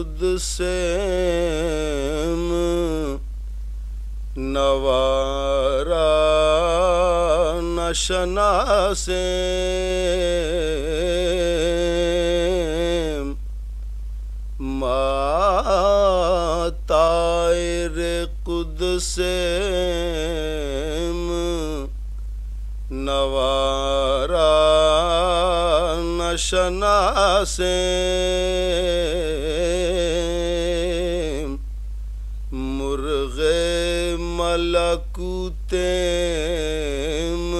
خود قدسیم نوارا نشنا نشناسیم ما طائر قدسیم نوارا نشنا نشناسیم مرغ ملکوتیم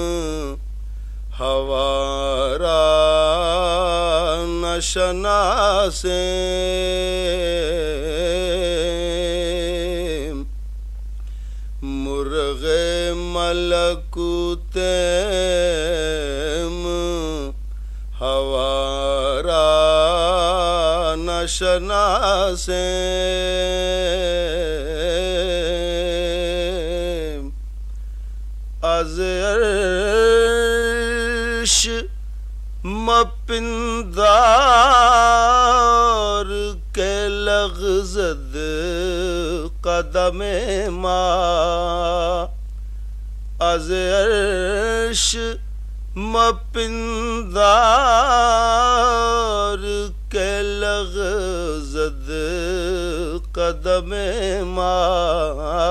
ہوارا نشناسیم مرغ ملکوتیم ہوارا نشناسیم مپندار کے لغزد قدم ما از عرش مپندار کے لغزد قدم ماں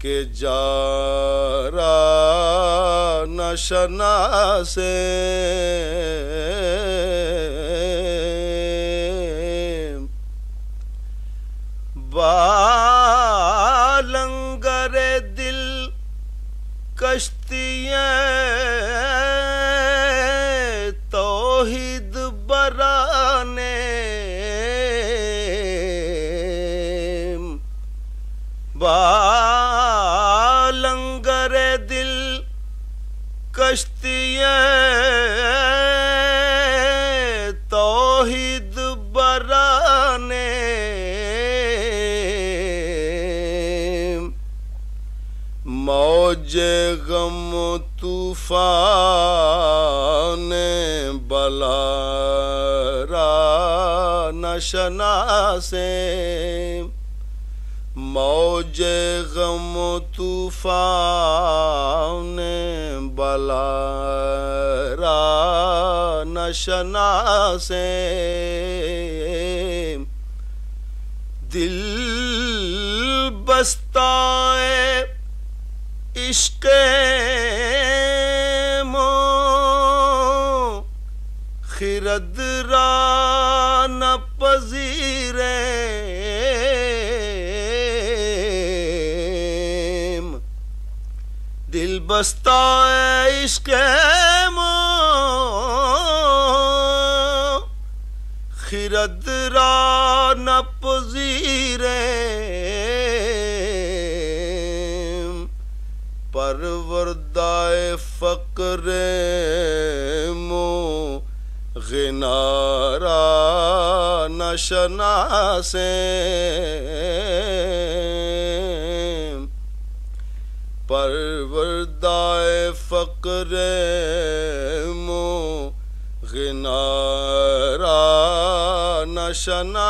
کہ جارا نشنا سے۔ بالنگر کشتیاں توحید برانے۔ موج غم طوفان بلا را نشناسیم موج غم و طوفان بلا را نشناسیم دل بستائے عشق مو۔ خرد را نپذیریم بستہ عشق مو۔ خرد را نپذیریم پروردائے فقر مو۔ غنارا نشناسیم پروردائے فقر مو غنارا نشناسیم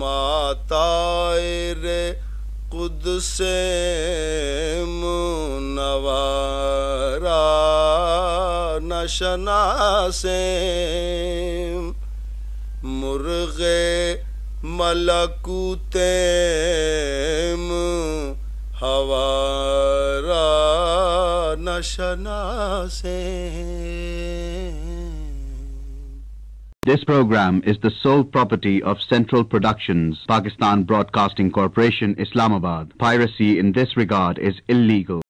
ماتائر قدس منوارا نشناسیم This program is the sole property of Central Productions, Pakistan Broadcasting Corporation, Islamabad. Piracy in this regard is illegal.